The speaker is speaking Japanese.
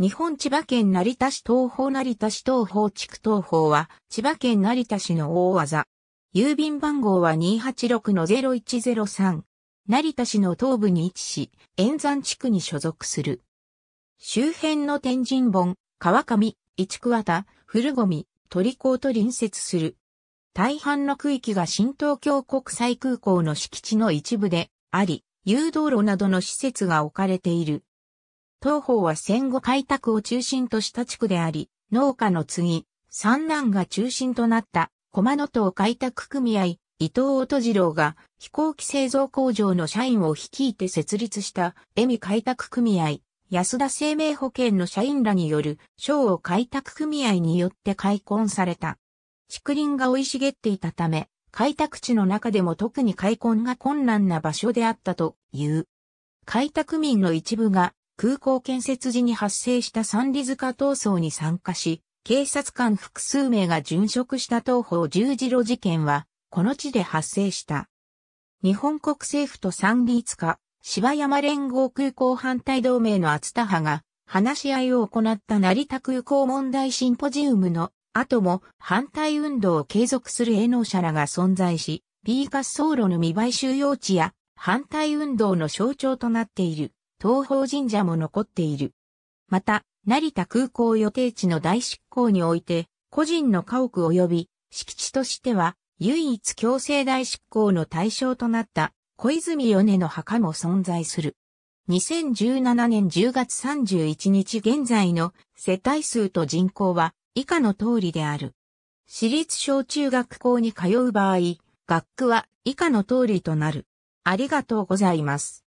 日本千葉県成田市東方成田市東方地区東方は千葉県成田市の大技。郵便番号は286-0103。成田市の東部に位置し、円山地区に所属する。周辺の天神本、川上、市桑田、古込、鳥港と隣接する。大半の区域が新東京国際空港の敷地の一部であり、誘導路などの施設が置かれている。東方は戦後開拓を中心とした地区であり、農家の次、三男が中心となった駒野島開拓組合、伊藤音次郎が飛行機製造工場の社員を率いて設立した恵美開拓組合、安田生命保険の社員らによる省を開拓組合によって開墾された。竹林が生い茂っていたため、開拓地の中でも特に開墾が困難な場所であったという。開拓民の一部が空港建設時に発生した三里塚闘争に参加し、警察官複数名が殉職した東方十字路事件は、この地で発生した。日本国政府と三里塚、芝山連合空港反対同盟の厚田派が、話し合いを行った成田空港問題シンポジウムの後も反対運動を継続する営農者らが存在し、ピーカスソーロの未売収容地や反対運動の象徴となっている東方神社も残っている。また、成田空港予定地の大執行において、個人の家屋及び敷地としては、唯一強制大執行の対象となった小泉米の墓も存在する。2017年10月31日現在の世帯数と人口は以下の通りである。私立小中学校に通う場合、学区は以下の通りとなる。ありがとうございます。